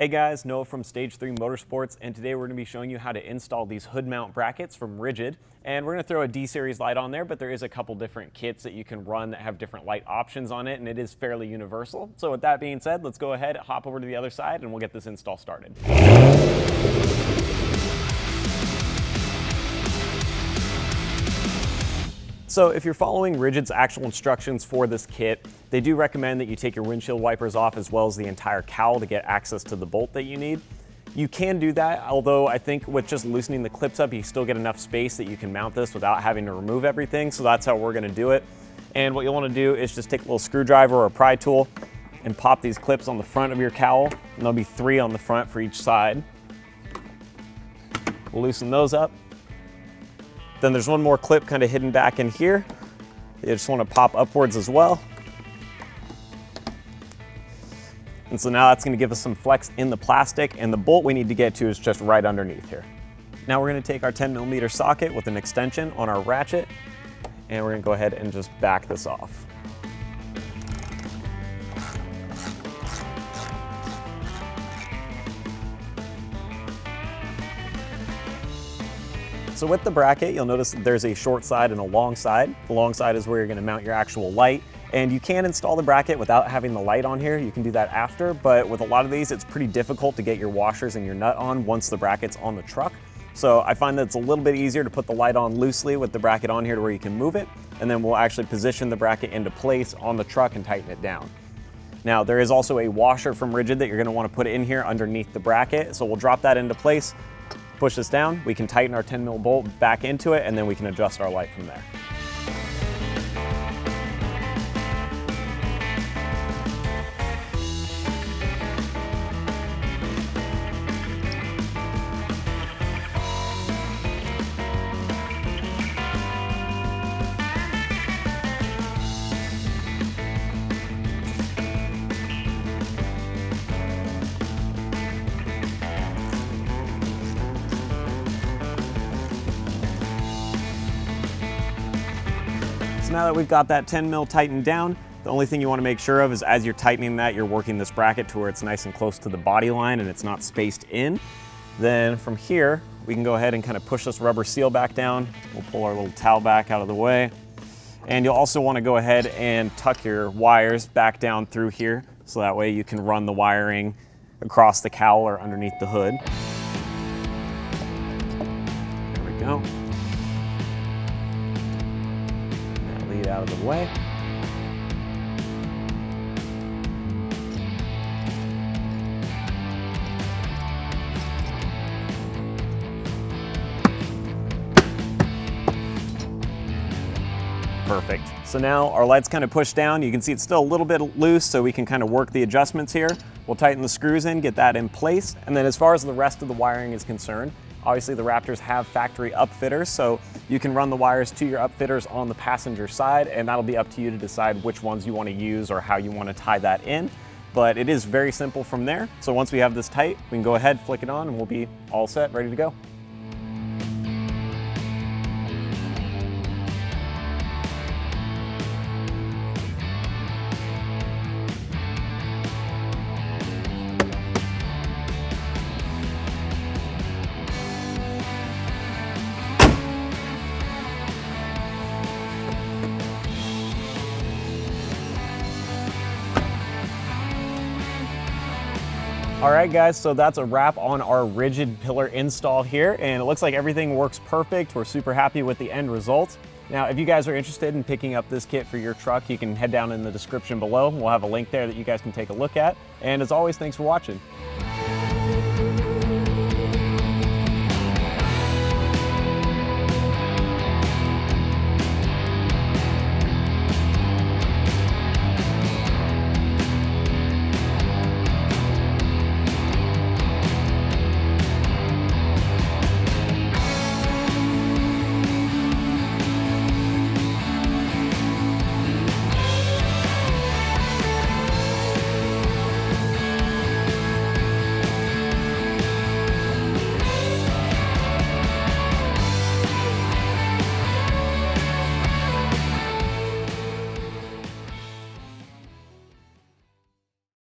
Hey guys, Noah from Stage 3 Motorsports, and today we're going to be showing you how to install these hood mount brackets from Rigid. And we're going to throw a D-Series light on there, but there is a couple different kits that you can run that have different light options on it, and it is fairly universal. So with that being said, let's go ahead, hop over to the other side, and we'll get this install started. So if you're following Rigid's actual instructions for this kit, they do recommend that you take your windshield wipers off as well as the entire cowl to get access to the bolt that you need. You can do that, although I think with just loosening the clips up, you still get enough space that you can mount this without having to remove everything, so that's how we're gonna do it. And what you'll wanna do is just take a little screwdriver or a pry tool and pop these clips on the front of your cowl, and there'll be three on the front for each side. We'll loosen those up. Then there's one more clip kind of hidden back in here. You just want to pop upwards as well. And so now that's going to give us some flex in the plastic and the bolt we need to get to is just right underneath here. Now we're going to take our 10 millimeter socket with an extension on our ratchet and we're going to go ahead and just back this off. So with the bracket, you'll notice there's a short side and a long side. The long side is where you're gonna mount your actual light. And you can install the bracket without having the light on here. You can do that after, but with a lot of these, it's pretty difficult to get your washers and your nut on once the bracket's on the truck. So I find that it's a little bit easier to put the light on loosely with the bracket on here to where you can move it. And then we'll actually position the bracket into place on the truck and tighten it down. Now there is also a washer from Rigid that you're gonna to want to put in here underneath the bracket. So we'll drop that into place, push this down, we can tighten our 10 mil bolt back into it, and then we can adjust our light from there. So now that we've got that 10 mil tightened down, the only thing you wanna make sure of is as you're tightening that, you're working this bracket to where it's nice and close to the body line and it's not spaced in. Then from here, we can go ahead and kind of push this rubber seal back down. We'll pull our little towel back out of the way. And you'll also wanna go ahead and tuck your wires back down through here so that way you can run the wiring across the cowl or underneath the hood. There we go. Out of the way. Perfect. So now our light's kind of pushed down. You can see it's still a little bit loose, so we can kind of work the adjustments here. We'll tighten the screws in, get that in place. And then as far as the rest of the wiring is concerned, Obviously the Raptors have factory upfitters, so you can run the wires to your upfitters on the passenger side, and that'll be up to you to decide which ones you wanna use or how you wanna tie that in. But it is very simple from there. So once we have this tight, we can go ahead, flick it on, and we'll be all set, ready to go. All right, guys, so that's a wrap on our rigid pillar install here, and it looks like everything works perfect. We're super happy with the end result. Now, if you guys are interested in picking up this kit for your truck, you can head down in the description below. We'll have a link there that you guys can take a look at. And as always, thanks for watching.